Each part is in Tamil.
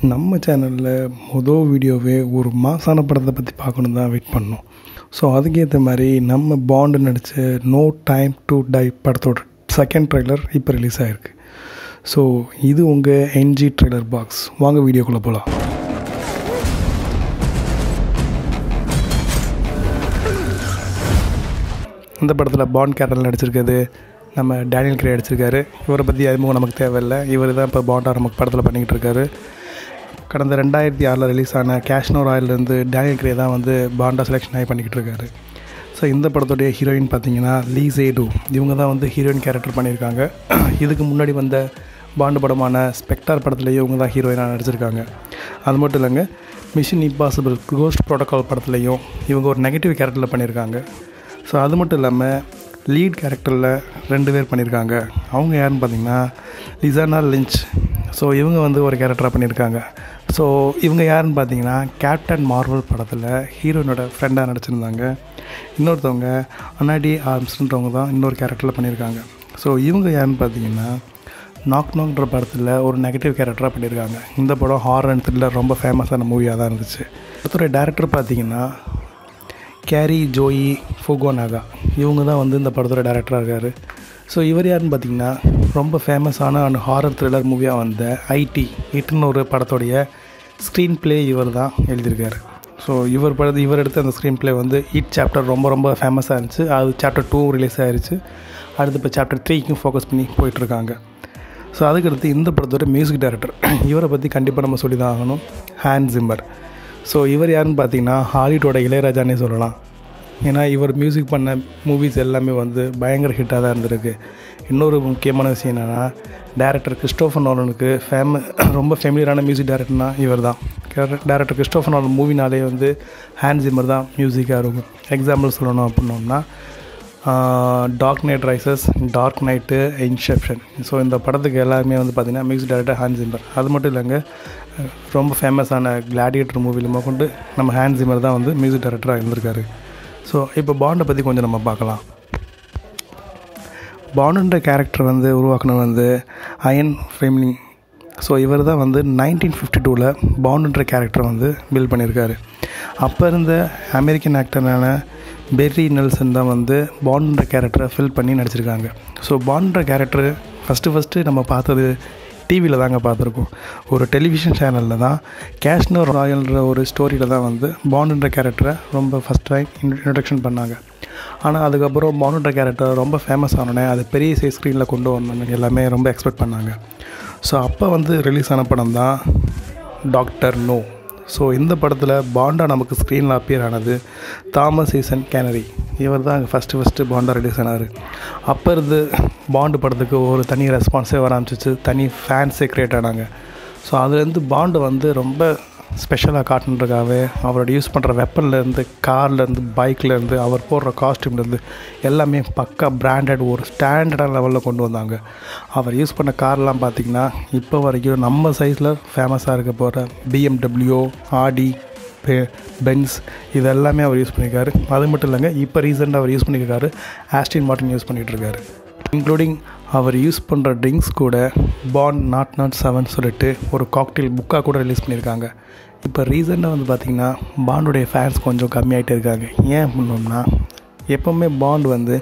நம்ம சேனலில் மொதல் வீடியோவே ஒரு மாசான படத்தை பற்றி பார்க்கணும் தான் வெயிட் பண்ணோம். ஸோ அதுக்கேற்ற மாதிரி நம்ம பாண்டு நடித்த நோ டைம் டு டை படத்தோட செகண்ட் ட்ரெய்லர் இப்போ ரிலீஸ் ஆகிருக்கு ஸோ இது உங்கள் என்ஜி ட்ரெய்லர் பாக்ஸ் வாங்க வீடியோக்குள்ளே போகலாம் இந்த படத்தில் பாண்ட் கேரக்டர் நடிச்சிருக்கிறது நம்ம டேனியல் கிரே அடிச்சிருக்காரு இவரை பற்றி அறிமுகம் நமக்கு தேவையில்லை. இவர் தான் இப்போ பாண்டாக நமக்கு படத்தில் பண்ணிக்கிட்டு இருக்காரு. கடந்த ரெண்டாயிரத்தி ஆறில் ரிலீஸ் ஆன கேஷ்னோ ராயிலிருந்து டேனியல் கிரே தான் வந்து பாண்டா செலெக்ஷன் ஆகி பண்ணிக்கிட்டு இருக்காரு ஸோ இந்த படத்துடைய ஹீரோயின் பார்த்தீங்கன்னா லீ சேடு இவங்க தான் வந்து ஹீரோயின் கேரக்டர் பண்ணியிருக்காங்க. இதுக்கு முன்னாடி வந்த பாண்டு படமான ஸ்பெக்டார் படத்துலேயும் இவங்க தான் ஹீரோயினாக நடிச்சிருக்காங்க. அது மட்டும் இல்லைங்க மிஷின் இம்பாசிபிள் கோஸ்ட் ப்ரோட்டோகால் படத்துலையும் இவங்க ஒரு நெகட்டிவ் கேரக்டரில் பண்ணியிருக்காங்க. ஸோ அது மட்டும் இல்லாமல் லீட் கேரக்டரில் ரெண்டு பேர் பண்ணியிருக்காங்க. அவங்க யாருன்னு பார்த்தீங்கன்னா லிசானா லிஞ்ச் ஸோ இவங்க வந்து ஒரு கேரக்டராக பண்ணியிருக்காங்க. ஸோ இவங்க யாருன்னு பார்த்தீங்கன்னா கேப்டன் மார்வல் படத்தில் ஹீரோயினோட ஃப்ரெண்டாக நடிச்சிருந்தாங்க. இன்னொருத்தவங்க அனாடி ஆர்ம்ஸ்ன்றவங்க தான் இன்னொரு கேரக்டரில் பண்ணியிருக்காங்க. ஸோ இவங்க யாருன்னு பார்த்தீங்கன்னா நாக் நாக்ன்ற படத்தில் ஒரு நெகட்டிவ் கேரக்டராக பண்ணியிருக்காங்க. இந்த படம் ஹாரர் அண்ட் த்ரில்லர் ரொம்ப ஃபேமஸான மூவியாக தான் இருந்துச்சு. படத்தோட டேரக்டர் பார்த்தீங்கன்னா கேரி ஜோயி ஃபுகோ நாகா இவங்க தான் வந்து இந்த படத்தோட டேரக்டராக இருக்கார். ஸோ இவர் யாருன்னு பார்த்தீங்கன்னா ரொம்ப ஃபேமஸான அண்ட் ஹாரர் த்ரில்லர் மூவியாக வந்த ஐடி இட்டுன்னு ஒரு படத்தோடைய ஸ்க்ரீன் ப்ளே இவர் தான் எழுதியிருக்காரு. ஸோ இவர் படத்து இவர் எடுத்த அந்த ஸ்க்ரீன் ப்ளே வந்து இட் சாப்டர் ரொம்ப ரொம்ப ஃபேமஸாக இருந்துச்சு. அது சாப்டர் டூ ரிலீஸ் ஆகிருச்சு அடுத்து இப்போ சாப்டர் த்ரீக்கும் ஃபோக்கஸ் பண்ணி போயிட்டுருக்காங்க. ஸோ அதுக்கடுத்து இந்த படத்தோட மியூசிக் டைரக்டர் இவரை பற்றி கண்டிப்பாக நம்ம சொல்லி தான் ஆகணும். ஹேண்ட் ஜிம்மர் ஸோ இவர் யாருன்னு பார்த்தீங்கன்னா ஹாலிவுட்டோட இளையராஜானே சொல்லலாம். ஏன்னா இவர் மியூசிக் பண்ண மூவிஸ் எல்லாமே வந்து பயங்கர ஹிட்டாக தான் இருந்திருக்கு. இன்னொரு முக்கியமான விஷயம் என்னென்னா டேரக்டர் கிறிஸ்டோஃபர் நோலனுக்கு ஃபேம ரொம்ப ஃபெமிலியரான மியூசிக் டேரக்டர்னா இவர் தான் டேரக்டர் கிறிஸ்டோஃபர் நோலன் மூவினாலே வந்து ஹேண்ட் ஜிம்மர் தான் மியூசிக்காக இருக்கும். எக்ஸாம்பிள் சொல்லணும் அப்படின்னோம்னா Dark Knight Rises Dark Knight Inception so இந்த படத்துக்கு எல்லாருமே வந்து பார்த்திங்கன்னா மியூசிக் டேரக்டர் ஹேண்ட் ஜிம்மர் அது மட்டும் இல்லைங்க ரொம்ப ஃபேமஸான கிளாடியேட்டர் மூவியில் கொண்டு நம்ம ஹேண்ட் ஜிம்மர் தான் வந்து மியூசிக் டைரக்டராக இருந்திருக்காரு. ஸோ இப்போ பாண்டை பற்றி கொஞ்சம் நம்ம பார்க்கலாம். பாண்டுன்ற கேரக்டர் வந்து உருவாக்குனது வந்து அயன் ஃப்ரேம்லிங் ஸோ இவர் தான் வந்து நைன்டீன் ஃபிஃப்டி டூவில் பாண்டுன்ற கேரக்டர் வந்து பில்ட் பண்ணியிருக்காரு அப்போ இருந்த அமெரிக்கன் ஆக்டரான பெர்ரி நெல்சன் தான் வந்து பாண்டுன்ற கேரக்டரை ஃபில் பண்ணி நடிச்சிருக்காங்க. ஸோ பாண்டுன்ற கேரக்டர் ஃபஸ்ட்டு ஃபஸ்ட்டு நம்ம பார்த்தது டிவியில் தாங்க பார்த்துருக்கோம். ஒரு டெலிவிஷன் சேனலில் தான் கேஷ்னோ ராயல்ன்ற ஒரு ஸ்டோரியில் தான் வந்து பாண்டுன்ற கேரக்டரை ரொம்ப ஃபஸ்ட் டைம் இன்ட்ரடக்ஷன் பண்ணாங்க. ஆனால் அதுக்கப்புறம் பாண்டுன்ற கேரக்டர் ரொம்ப ஃபேமஸ் ஆனோடனே அது பெரிய சைஸ் ஸ்க்ரீனில் கொண்டு வரணும்னு எல்லாமே ரொம்ப எக்ஸ்பெக்ட் பண்ணாங்க. ஸோ அப்போ வந்து ரிலீஸ் ஆன படம் தான் டாக்டர் நோ ஸோ இந்த படத்தில் பாண்டா நமக்கு ஸ்க்ரீனில் அப்பியர் ஆனது தாமஸ் ஈசன் கேனரி. இவர் தான் அங்கே ஃபஸ்ட்டு ஃபஸ்ட்டு பாண்டா ரிலீஸ் ஆனார். அப்போ இருந்து பாண்டு படத்துக்கு ஒரு தனி ரெஸ்பான்ஸே வர ஆரம்பிச்சிச்சு. தனி ஃபேன்ஸே க்ரியேட் ஆனாங்க. ஸோ அதுலேருந்து பாண்டு வந்து ரொம்ப ஸ்பெஷலாக காட்டுன்றதுக்காகவே அவரோட யூஸ் பண்ணுற வெப்பன்லேருந்து கார்லேருந்து பைக்லேருந்து அவர் போடுற காஸ்ட்யூம்லேருந்து எல்லாமே பக்கா பிராண்டட் ஒரு ஸ்டாண்டர்டான லெவலில் கொண்டு வந்தாங்க. அவர் யூஸ் பண்ண கார்லாம் பார்த்திங்கன்னா இப்போ வரைக்கும் நம்ம சைஸில் ஃபேமஸாக இருக்க போகிற பிஎம்டபிள்யூ ஆடி பென்ஸ் இதெல்லாமே அவர் யூஸ் பண்ணியிருக்காரு அது மட்டும் இல்லைங்க இப்போ ரீசெண்டாக அவர் யூஸ் பண்ணியிருக்காரு ஆஸ்டின் மார்டின் யூஸ் பண்ணிகிட்ருக்காரு இன்க்ளூடிங் அவர் யூஸ் பண்ணுற ட்ரிங்க்ஸ் கூட பாண்ட் நாட் நாட் செவன் சொல்லிட்டு ஒரு காக்டெயில் புக்காக கூட ரிலீஸ் பண்ணியிருக்காங்க இப்போ ரீசெண்டாக வந்து பார்த்திங்கன்னா பாண்டுடைய ஃபேன்ஸ் கொஞ்சம் கம்மியாகிட்டே இருக்காங்க. ஏன் அப்படின்னோம்னா எப்போவுமே பாண்ட் வந்து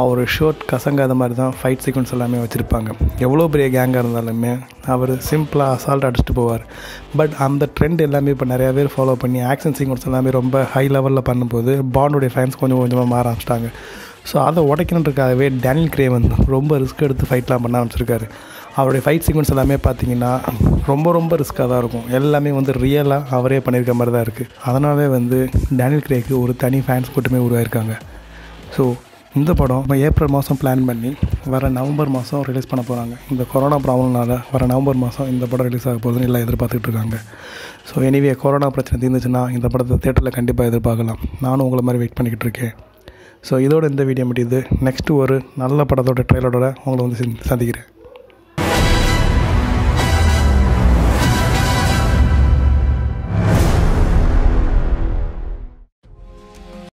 அவர் ஷர்ட் கசங்காத மாதிரி தான் ஃபைட் சீக்வன்ஸ் எல்லாமே வச்சுருப்பாங்க. எவ்வளோ பெரிய கேங்காக இருந்தாலுமே அவர் சிம்பிளாக அசால்ட் அடிச்சுட்டு போவார். பட் அந்த ட்ரெண்ட் எல்லாமே இப்போ நிறையா பேர் ஃபாலோ பண்ணி ஆக்ஷன் சீக்வன்ஸ் எல்லாமே ரொம்ப ஹை லெவலில் பண்ணும்போது பாண்டுடைய ஃபேன்ஸ் கொஞ்சம் கொஞ்சமாக மாற ஆரம்பிச்சிட்டாங்க. ஸோ அதை உடைக்கணுன்றக்காகவே டேனியல் கிரே வந்து ரொம்ப ரிஸ்க் எடுத்து ஃபைட்லாம் பண்ண ஆரம்பிச்சிருக்காரு. அவருடைய ஃபைட் சீக்வன்ஸ் எல்லாமே பார்த்தீங்கன்னா ரொம்ப ரொம்ப ரிஸ்க்காக தான் இருக்கும். எல்லாமே வந்து ரியலாக அவரே பண்ணியிருக்க மாதிரி தான் இருக்குது அதனாலே வந்து டேனியல் கிரேக்கு ஒரு தனி ஃபேன்ஸ் கூட்டமே உருவாயிருக்காங்க. ஸோ இந்த படம் நம்ம ஏப்ரல் மாதம் பிளான் பண்ணி வர நவம்பர் மாதம் ரிலீஸ் பண்ண போகிறாங்க இந்த கொரோனா ப்ராப்ளம்னால வர நவம்பர் மாதம் இந்த படம் ரிலீஸ் ஆக போகுதுன்னு எல்லாம் எதிர்பார்த்துட்டு இருக்காங்க. ஸோ எனிவே கொரோனா பிரச்சனை தீர்ந்துச்சுன்னா இந்த படத்தை தேட்டரில் கண்டிப்பாக எதிர்பார்க்கலாம். நானும் உங்களை மாதிரி வெயிட் பண்ணிக்கிட்டு இருக்கேன். ஸோ இதோட இந்த வீடியோ முடியுது. நெக்ஸ்ட்டு ஒரு நல்ல படத்தோட ட்ரெயிலரோட உங்களை வந்து சந்திக்கிறேன்.